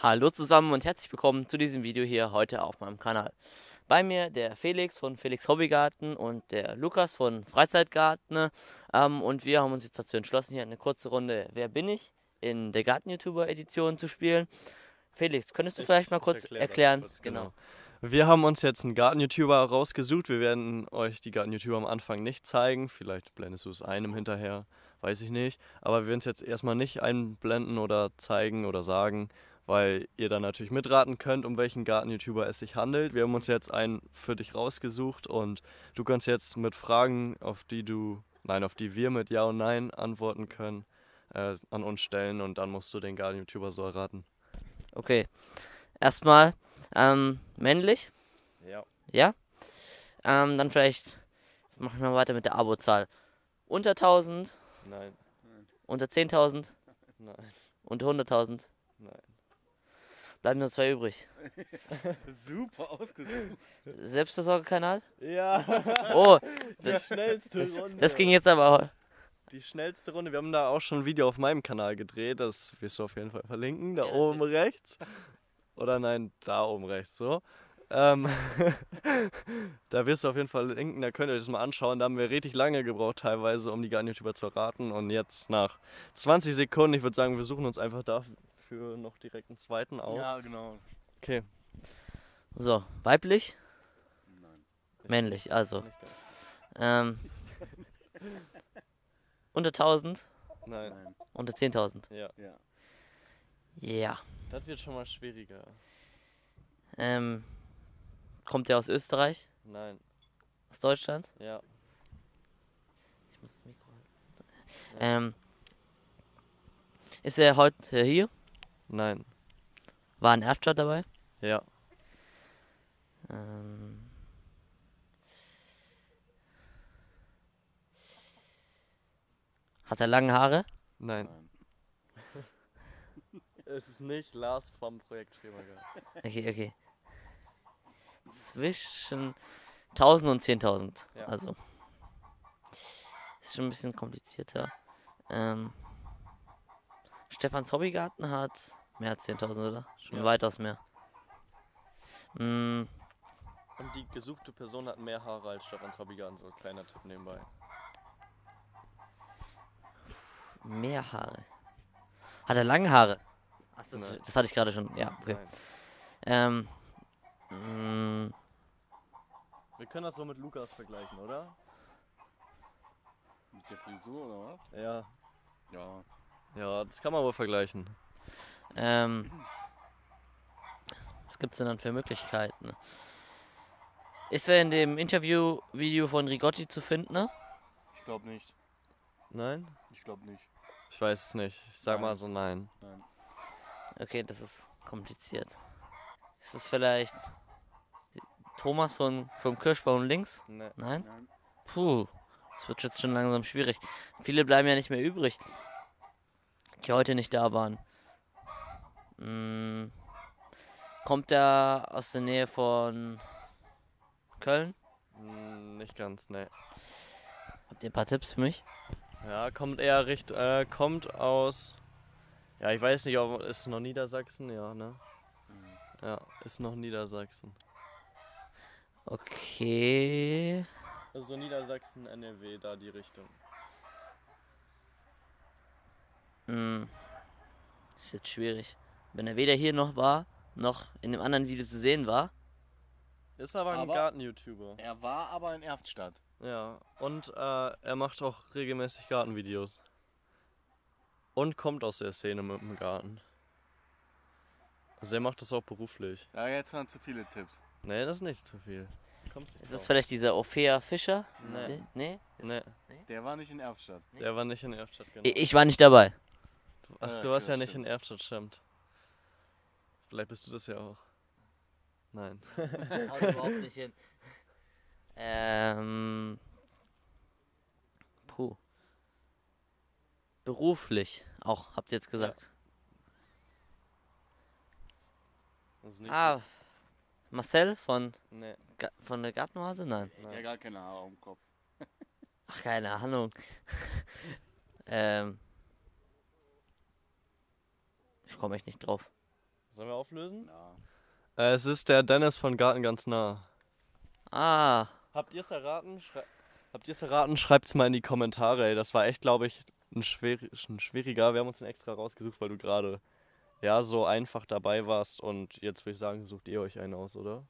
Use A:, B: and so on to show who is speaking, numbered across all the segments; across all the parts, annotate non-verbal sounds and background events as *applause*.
A: Hallo zusammen und herzlich willkommen zu diesem Video hier heute auf meinem Kanal. Bei mir der Felix von Felix Hobbygarten und der Lukas von Freizeitgarten. Ähm, und wir haben uns jetzt dazu entschlossen, hier eine kurze Runde Wer bin ich in der Garten-YouTuber-Edition zu spielen. Felix, könntest du
B: Ich-
A: vielleicht mal kurz
B: erklär
A: erklären?
B: kurz,
A: genau.
B: Wir haben uns jetzt einen Garten-YouTuber rausgesucht. Wir werden euch die Garten-YouTuber am Anfang nicht zeigen. Vielleicht blendest du es einem hinterher, weiß ich nicht. Aber wir werden es jetzt erstmal nicht einblenden oder zeigen oder sagen, weil ihr dann natürlich mitraten könnt, um welchen Garten-YouTuber es sich handelt. Wir haben uns jetzt einen für dich rausgesucht und du kannst jetzt mit Fragen, auf die du, nein, auf die wir mit Ja und Nein antworten können, äh, an uns stellen und dann musst du den Garten-YouTuber so erraten.
A: Okay. Erstmal ähm, männlich,
B: Ja.
A: ja? Ähm, dann vielleicht machen wir weiter mit der Abozahl. Unter 1000,
B: Nein.
A: unter 10.000,
B: Nein.
A: unter 100.000.
B: Nein.
A: Bleiben nur zwei übrig. *laughs*
C: Super ausgesucht.
A: Selbstversorgerkanal?
B: Ja.
A: Oh,
B: Die *laughs*
A: das,
B: schnellste
A: das,
B: Runde.
A: das ging jetzt aber.
B: Die schnellste Runde. Wir haben da auch schon ein Video auf meinem Kanal gedreht. Das wirst du auf jeden Fall verlinken. Da
A: Ja,
B: oben rechts. Oder nein, da oben rechts. So. Ähm, *laughs* da wirst du auf jeden Fall verlinken. Da könnt ihr euch das mal anschauen. Da haben wir richtig lange gebraucht, teilweise, um die Garten-YouTuber zu erraten. Und jetzt nach 20 Sekunden, ich würde sagen, wir suchen uns einfach dafür noch direkt einen zweiten aus.
C: Ja, genau.
B: Okay.
A: So, weiblich,
C: Nein.
A: männlich, also. Ähm, unter 1000,
B: Nein.
C: Nein.
A: unter 10.000.
B: Ja.
C: Ja.
A: Ja.
B: Das wird schon mal schwieriger.
A: Ähm, kommt der aus Österreich?
B: Nein.
A: Aus Deutschland?
B: Ja.
A: Ich muss das Mikro halten. Ähm, ist er heute hier?
B: Nein.
A: War ein Erftstadt dabei?
B: Ja.
A: Ähm, hat er lange Haare?
B: Nein.
C: Nein. *laughs*
B: Es ist nicht Lars vom Projekt Schreberger.
A: Okay, okay. Zwischen 1000 und 10.000.
B: Ja.
A: Also. Ist schon ein bisschen komplizierter. Ähm, Stefans Hobbygarten hat mehr als 10.000, oder? Schon
B: Ja.
A: weitaus mehr. Mm,
B: Und die gesuchte Person hat mehr Haare als Stefans Hobbygarten, so ein kleiner Tipp nebenbei.
A: mehr Haare. Hat er lange Haare? Ach, das, das hatte ich gerade schon. Ja, okay.
B: Nein.
A: Ähm, mm,
B: Wir können das so mit Lukas vergleichen, oder?
C: Mit der Frisur oder was?
B: Ja.
C: Ja.
B: Ja, das kann man wohl vergleichen.
A: Ähm, was gibt es denn dann für Möglichkeiten? Ist er in dem Interview-Video von Rigotti zu finden? Ne?
C: Ich glaube nicht.
B: Nein?
C: Ich glaube nicht.
B: Ich weiß es nicht. Ich sag
C: Nein.
B: mal so nein.
C: Nein.
A: Okay, das ist kompliziert. Ist es vielleicht Thomas von, vom Kirschbaum links?
B: Nee.
A: Nein?
C: Nein.
A: Puh, das wird jetzt schon langsam schwierig. Viele bleiben ja nicht mehr übrig, die heute nicht da waren. Mm, kommt er aus der Nähe von Köln?
B: Hm, Nicht ganz, nee.
A: Habt ihr ein paar Tipps für mich?
B: Ja, kommt eher richt, äh, kommt aus. Ja, ich weiß nicht, ob ist noch Niedersachsen, ja, ne? Ja, ist noch Niedersachsen.
A: Okay.
B: Also Niedersachsen, NRW, da die Richtung.
A: Mm, ist jetzt schwierig. Wenn er weder hier noch war, noch in dem anderen Video zu sehen war.
B: Ist aber ein Garten-YouTuber.
C: Er war aber in Erftstadt.
B: Ja, und äh, er macht auch regelmäßig Gartenvideos. Und kommt aus der Szene mit dem Garten. Also er macht das auch beruflich.
C: Ja, jetzt waren zu viele Tipps.
B: Nee, das ist nicht zu viel. Kommst nicht
A: Ist es
B: drauf.
A: vielleicht dieser Ophea Fischer?
B: Nee.
A: De- nee?
B: Nee,
C: Der war nicht in Erftstadt.
B: der war nicht in Erftstadt, genau.
A: Ich war nicht dabei.
B: Ach,
C: Ja,
B: du
C: okay,
B: warst ja nicht
C: stimmt.
B: in Erftstadt, stimmt. Vielleicht bist du das ja auch. Nein. *laughs*
A: Haut überhaupt nicht hin. Ähm. Puh. Beruflich auch, habt ihr jetzt gesagt.
B: Also nicht
A: Ah, Marcel von,
B: Nee,
A: Ga- von der Gartenhase? Nein.
C: Hat ja gar keine Haare am Kopf.
A: Ach, keine Ahnung. *laughs* ähm. Ich komme echt nicht drauf.
B: Sollen wir auflösen?
C: Ja.
B: Äh, es ist der Dennis von Garten ganz nah.
A: Ah,
B: Habt ihr es erraten? Schrei Habt ihr es erraten? Schreibt es mal in die Kommentare. Ey. Das war echt, glaube ich, ein, schwer ein schwieriger. Wir haben uns den extra rausgesucht, weil du gerade ja so einfach dabei warst. Und jetzt würde ich sagen, sucht ihr euch einen aus, oder?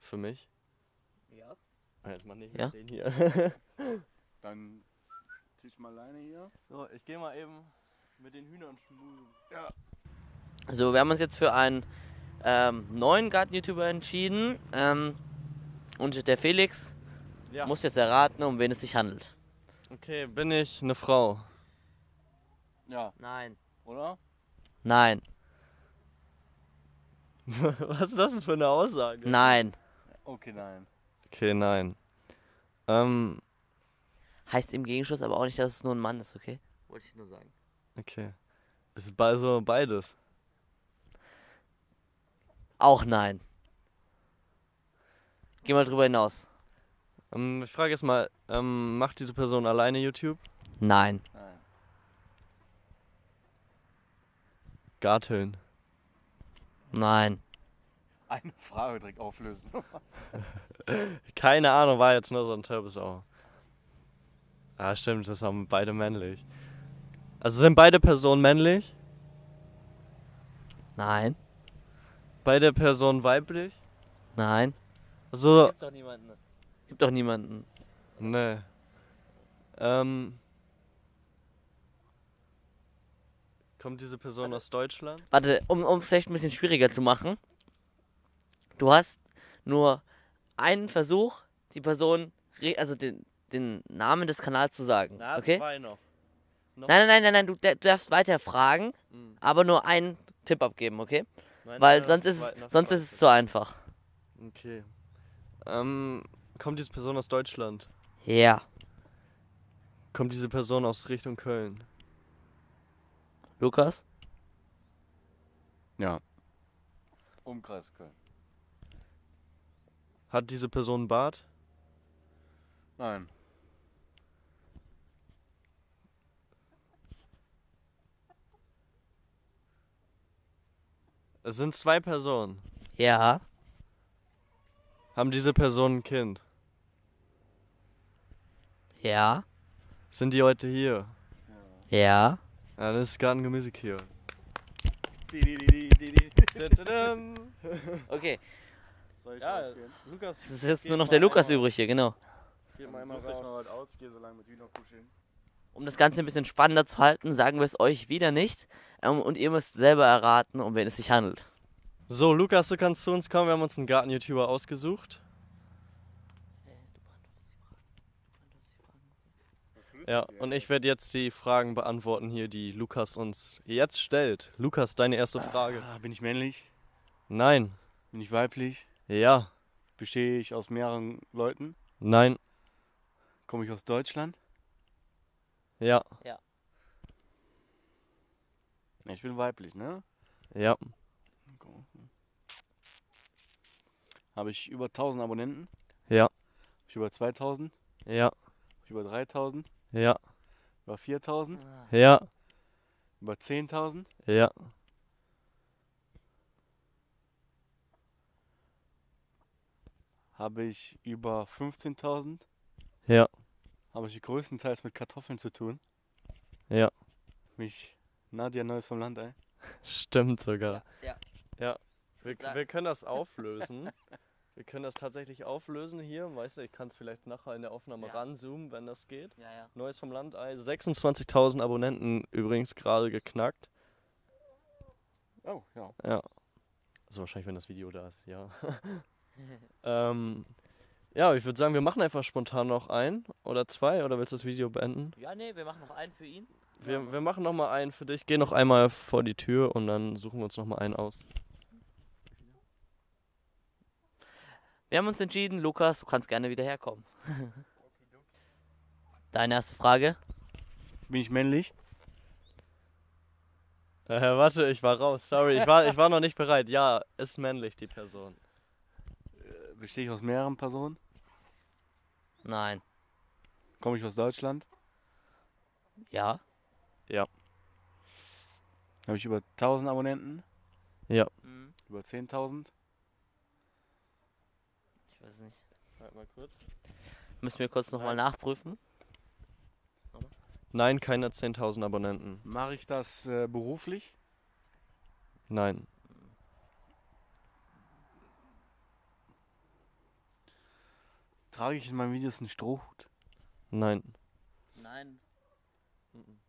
B: Für mich.
A: ja.
B: Ah, Jetzt mal nicht
A: Ja?
B: den hier. *laughs*
C: Dann zieh ich mal alleine hier.
B: so, ich gehe mal eben mit den Hühnern schmusen.
C: Ja.
A: So, wir haben uns jetzt für einen ähm, neuen Garten-YouTuber entschieden. Ähm, und der Felix
B: Ja.
A: muss jetzt erraten, um wen es sich handelt.
B: Okay, bin ich eine Frau?
C: Ja,
A: Nein.
C: oder?
A: Nein. *laughs*
B: Was ist das denn für eine Aussage?
A: Nein.
C: Okay, nein.
B: Okay, nein. Ähm,
A: Heißt im Gegenschluss aber auch nicht, dass es nur ein Mann ist, okay? Wollte ich nur sagen.
B: okay. Es ist be so beides.
A: Auch nein. Geh mal drüber hinaus.
B: Ähm, ich frage jetzt mal, ähm, macht diese Person alleine YouTube?
A: Nein.
C: Nein.
B: Garteln.
A: Nein.
C: Eine Frage direkt auflösen. *laughs*
B: Keine Ahnung, war jetzt nur so ein auch. Ah, stimmt, das haben beide männlich. Also sind beide Personen männlich?
A: Nein.
B: Beide Personen weiblich?
A: Nein.
B: Also,
A: Gibt's doch niemanden. Gibt doch niemanden.
B: ne. Ähm. Kommt diese Person aus Deutschland?
A: Warte, um es vielleicht ein bisschen schwieriger zu machen. Du hast nur einen Versuch, die Person, also den, den Namen des Kanals zu sagen. okay?
B: zwei noch. noch
A: Nein, nein, nein, nein, nein, du du darfst weiter fragen,
B: Mhm.
A: aber nur einen Tipp abgeben, okay?
B: Meine
A: Weil
B: nach
A: sonst ist, es, sonst ist es zu einfach.
B: Okay. Ähm, kommt diese Person aus Deutschland?
A: Ja.
B: Kommt diese Person aus Richtung Köln?
A: Lukas?
C: Ja. Umkreis Köln.
B: Hat diese Person einen Bart?
C: Nein.
B: Es sind zwei Personen.
A: Ja.
B: Haben diese Personen ein Kind?
A: Ja.
B: Sind die heute hier?
A: Ja.
B: Ja, das ist Garten Gemüse hier. *laughs*
A: Okay,
C: Soll ich
B: Ja,
C: rausgehen?
B: Lukas,
A: es ist jetzt nur noch der Lukas übrig hier, genau.
B: geh mal einmal raus.
C: aus, geh so lange mit Hühner kuscheln.
A: Um das Ganze ein bisschen spannender zu halten, sagen wir es euch wieder nicht. Ähm, und ihr müsst selber erraten, um wen es sich handelt.
B: So, Lukas, du kannst zu uns kommen. Wir haben uns einen Garten-YouTuber ausgesucht. Ja, und ich werde jetzt die Fragen beantworten hier, die Lukas uns jetzt stellt. Lukas, deine erste Frage.
C: Ah, bin ich männlich?
B: Nein.
C: Bin ich weiblich?
B: Ja.
C: Bestehe ich aus mehreren Leuten?
B: Nein.
C: Komme ich aus Deutschland?
B: Ja.
C: Ja, ich bin weiblich, ne?
B: Ja.
C: Habe ich über 1000 Abonnenten?
B: Ja.
C: Habe ich über 2000?
B: Ja.
C: Habe ich über 3000?
B: Ja.
C: Über 4000?
B: Ja.
C: Über 10.000?
B: Ja.
C: Habe ich über 15.000?
B: Ja.
C: Habe ich größtenteils mit Kartoffeln zu tun?
B: Ja.
C: Mich Nadia Neues vom Land, ey.
B: Stimmt sogar.
A: Ja.
B: Ja. Wir, wir können das *laughs* auflösen. wir können das tatsächlich auflösen hier. Weißt du, ich kann es vielleicht nachher in der Aufnahme
A: Ja.
B: ranzoomen, wenn das geht.
A: Ja, ja.
B: Neues vom Landei. 26.000 Abonnenten übrigens gerade geknackt.
C: Oh, ja.
B: Ja. Also wahrscheinlich, wenn das Video da ist, ja. *laughs* ähm, ja, ich würde sagen, wir machen einfach spontan noch ein oder zwei. Oder willst du das Video beenden?
A: Ja, nee, wir machen noch einen für ihn.
B: Wir, wir machen noch mal einen für dich. Geh noch einmal vor die Tür und dann suchen wir uns noch mal einen aus.
A: Wir haben uns entschieden, Lukas, du kannst gerne wieder herkommen. *laughs* Deine erste Frage?
C: Bin ich männlich?
B: Äh, warte, ich war raus. Sorry, ich war, ich war noch nicht bereit. Ja, ist männlich, die Person.
C: Äh, Bestehe ich aus mehreren Personen?
A: Nein.
C: Komme ich aus Deutschland?
A: Ja?
C: Habe ich über 1000 Abonnenten?
B: Ja.
A: Mhm.
C: Über 10.000?
A: Ich weiß nicht.
B: Halt mal kurz.
A: Müssen wir kurz nochmal nachprüfen.
B: Nein, keine 10.000 Abonnenten.
C: Mache ich das äh, beruflich?
B: Nein.
C: Trage ich in meinen Videos einen Strohhut?
B: Nein.
A: Nein. Darauf.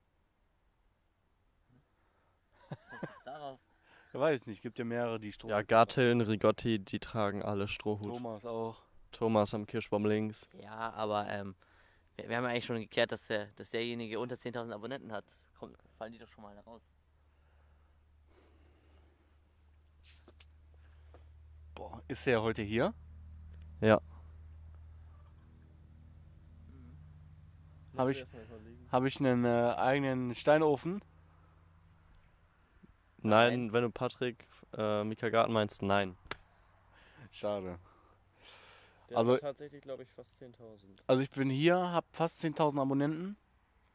C: Ich weiß nicht, gibt ja mehrere, die Strohhut
B: Ja, Gatteln, Rigotti, die tragen alle Strohhut.
C: Thomas auch.
B: Thomas am Kirschbaum links.
A: Ja, aber ähm, wir, wir haben ja eigentlich schon geklärt, dass, der, dass derjenige unter 10.000 Abonnenten hat. Komm, fallen die doch schon mal raus.
C: Boah, ist er heute hier?
B: Ja.
C: Hab ich- Habe ich einen äh, eigenen Steinofen?
B: Nein, wenn du Patrick äh, Mika Garten meinst, nein.
C: Schade.
B: Der
C: Also-
B: hat tatsächlich, glaube ich, fast 10.000.
C: Also ich bin hier, habe fast 10.000 Abonnenten.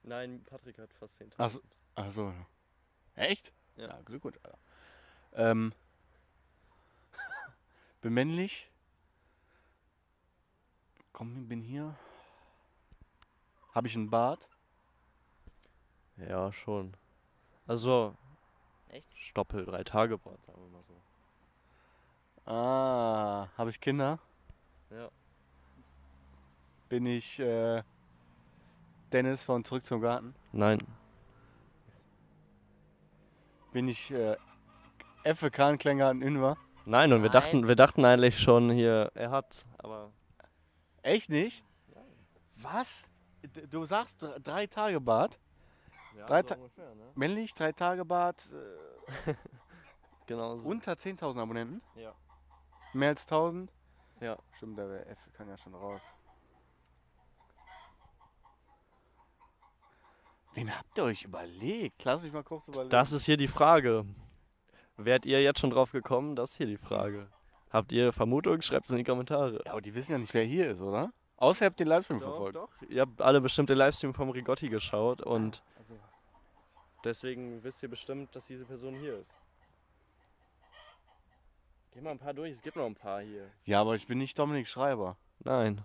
B: Nein, Patrick hat fast 10.000.
C: Ach so. Also, echt?
B: Ja.
C: Glückwunsch, Alter. Ähm, *laughs* bin männlich. Komm, bin hier. Habe ich einen Bart?
B: Ja, schon. Also,
A: Echt?
B: Stoppel, drei Tage Bord, sagen wir mal so.
C: Ah, habe ich Kinder?
B: Ja.
C: Bin ich äh, Dennis von Zurück zum Garten?
B: Nein.
C: Bin ich äh, Effe Kahn Kleingarten Inver?
B: Nein, und wir
A: Nein.
B: dachten, wir dachten eigentlich schon hier, er hat's, aber
C: Echt nicht? Was? D- Du sagst dr- drei Tage Bart?
B: Ja,
C: Drei Ta-
B: ungefähr, ne?
C: Männlich, drei Tage Bart, äh, *laughs*
B: Genau so.
C: unter 10.000 Abonnenten?
B: Ja.
C: Mehr als 1000?
B: Ja.
C: Stimmt, der wär- F kann ja schon raus. Wen habt ihr euch überlegt? Lass mich mal kurz überlegen.
B: Das ist hier die Frage. Wärt ihr jetzt schon drauf gekommen? Das ist hier die Frage. Habt ihr Vermutung? Schreibt es in die Kommentare.
C: ja, aber die wissen ja nicht, wer hier ist, oder? Außer ihr habt den Livestream verfolgt.
B: doch. Ihr habt alle bestimmt den Livestream vom Rigotti geschaut und deswegen wisst ihr bestimmt, dass diese Person hier ist. Geh mal ein paar durch, es gibt noch ein paar hier.
C: ja, aber ich bin nicht Dominik Schreiber.
B: Nein.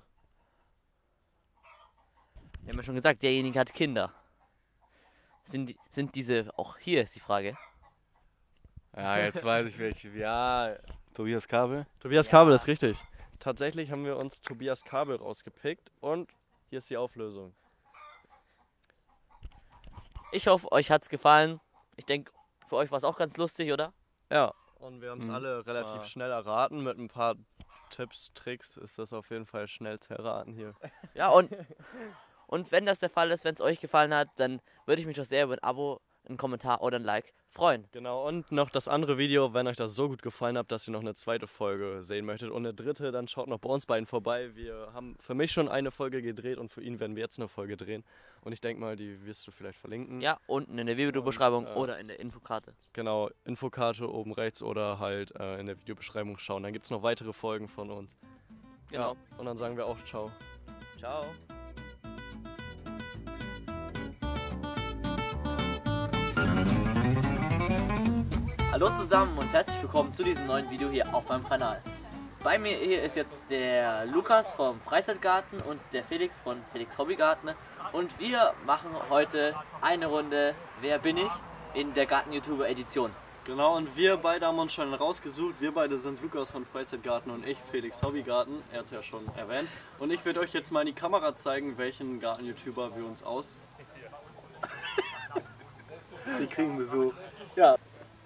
A: Wir haben ja schon gesagt, derjenige hat Kinder. Sind, sind diese auch hier, ist die Frage.
C: Ja, jetzt weiß ich welche. Ja, Tobias Kabel.
B: Tobias
A: Ja.
B: Kabel ist richtig. Tatsächlich haben wir uns Tobias Kabel rausgepickt und hier ist die Auflösung.
A: Ich hoffe, euch hat's gefallen. Ich denke, für euch war es auch ganz lustig, oder?
B: Ja. Und wir haben es
C: Mhm.
B: alle relativ
C: Ah.
B: schnell erraten. Mit ein paar Tipps, Tricks ist das auf jeden Fall schnell zu erraten hier. *laughs*
A: Ja, und, und wenn das der Fall ist, wenn es euch gefallen hat, dann würde ich mich doch sehr über ein Abo, einen Kommentar oder ein Like freuen.
B: Genau, und noch das andere Video, wenn euch das so gut gefallen hat, dass ihr noch eine zweite Folge sehen möchtet und eine dritte, dann schaut noch bei uns beiden vorbei. Wir haben für mich schon eine Folge gedreht und für ihn werden wir jetzt eine Folge drehen. Und ich denke mal, die wirst du vielleicht verlinken.
A: Ja, unten in der Videobeschreibung
B: äh,
A: oder in der Infokarte.
B: Genau, Infokarte oben rechts oder halt äh, in der Videobeschreibung schauen. Dann gibt es noch weitere Folgen von uns.
A: Genau.
B: Ja, und dann sagen wir auch ciao.
A: Ciao. Hallo zusammen und herzlich willkommen zu diesem neuen Video hier auf meinem Kanal. Bei mir hier ist jetzt der Lukas vom Freizeitgarten und der Felix von Felix Hobbygarten und wir machen heute eine Runde Wer bin ich in der Garten-YouTuber Edition.
B: Genau, und wir beide haben uns schon rausgesucht. Wir beide sind Lukas von Freizeitgarten und ich, Felix Hobbygarten. Er hat es ja schon erwähnt. Und ich werde euch jetzt mal in die Kamera zeigen, welchen Garten-YouTuber wir uns aus.
C: Die kriegen Besuch. Ja.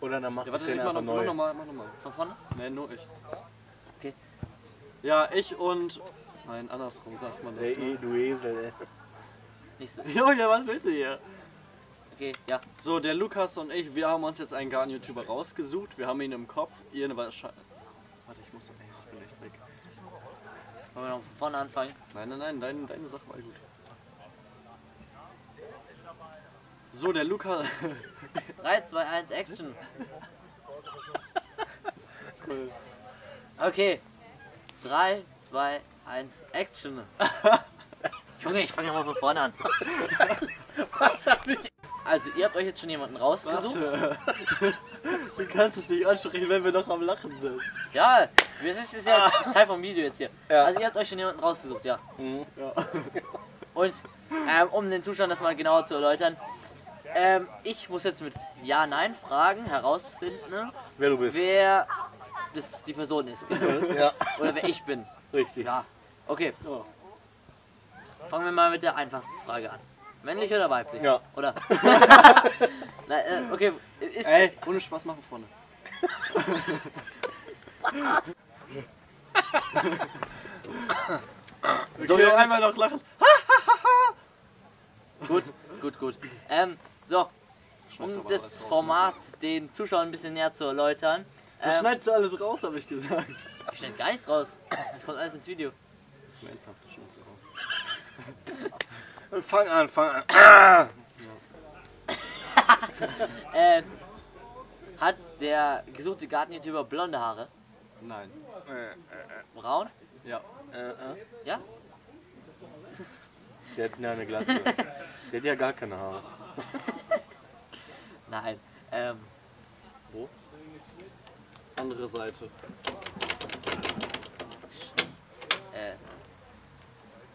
C: Oder dann macht
B: Ja, warte, ich mach, noch, mach noch mal, mach noch mal.
A: Von vorne?
B: Nee, nur ich.
A: Okay.
B: Ja, ich und. Nein, andersrum sagt man das.
C: Ey,
B: Ne?
C: du Esel, ey.
A: Nicht so. *laughs*
B: Junge, was willst du hier?
A: Okay, ja.
B: So, der Lukas und ich, wir haben uns jetzt einen Garten-YouTuber rausgesucht. Wir haben ihn im Kopf. Ihr wahrscheinlich. Warte, ich muss. Ey, ich bin echt weg.
A: Wollen wir noch von vorne anfangen?
B: Nein, nein, nein, deine, deine Sache war gut. So, der Lukas.
A: 3, 2, 1, Action. Okay. 3, 2, 1, Action. *laughs* Junge, ich fange ja mal von vorne an. *laughs* Also, ihr habt euch jetzt schon jemanden rausgesucht.
B: Warte. *laughs* Du kannst es nicht ansprechen, wenn wir noch am Lachen sind.
A: Ja, das ist, ist ja das ist Teil vom Video jetzt hier.
B: Ja.
A: Also ihr habt euch schon jemanden rausgesucht, ja.
B: Ja.
A: Und ähm, um den Zuschauern das mal genauer zu erläutern, ähm, ich muss jetzt mit Ja-Nein-Fragen herausfinden, ne,
B: Wer du bist.
A: wer das die Person ist. Genau.
B: Ja, *laughs*
A: Oder wer ich bin.
B: richtig.
A: Ja. Okay. Fangen wir mal mit der einfachsten Frage an. Männlich oder weiblich?
B: Ja.
A: Oder? *laughs* Nein, äh, okay. Ist,
B: Ey, ohne Spaß machen, Freunde. *laughs*
A: so,
B: Okay, einmal noch lachen.
A: Gut, gut, gut. Ähm, so, um das Format den Zuschauern ein bisschen näher zu erläutern.
B: Das
A: Ähm,
B: schneidest du alles raus, habe ich gesagt.
A: ich schneide gar nichts raus. Das kommt alles ins Video.
B: Das ist ernsthaft, schneidest du raus. Fang an, fang an. *laughs*
A: Ähm, hat der gesuchte Garten-YouTuber blonde Haare?
B: Nein.
A: Braun?
B: Ja.
A: Ja?
B: Der hat ja eine Glatze. Der hat ja gar keine Haare. *laughs*
A: Nein. Ähm,
B: Andere Seite.
A: äh,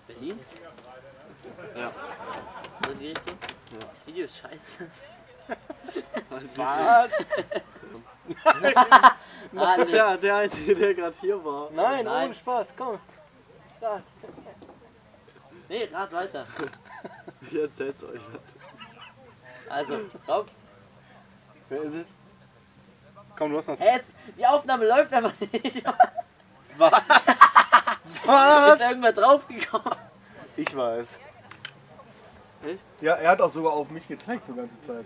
A: Berlin?
B: Ja.
A: So in die Richtung? Das Video ist scheiße. *laughs*
B: Was?
A: Ah, *laughs*
B: Das ist
A: nee.
B: ja der Einzige, der gerade hier war. Nein,
A: Nein.
B: ohne Spaß, komm.
A: nee, rat weiter. *laughs*
B: Ich erzähl's euch.
A: Also, komm.
C: Wer ist es? Komm, du hast noch.
A: Jetzt, die Aufnahme läuft einfach nicht. *laughs*
C: Was?
A: Ist irgendwer draufgekommen?
C: Ich weiß. Ja, er hat auch sogar auf mich gezeigt die ganze Zeit.